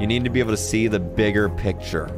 You need to be able to see the bigger picture.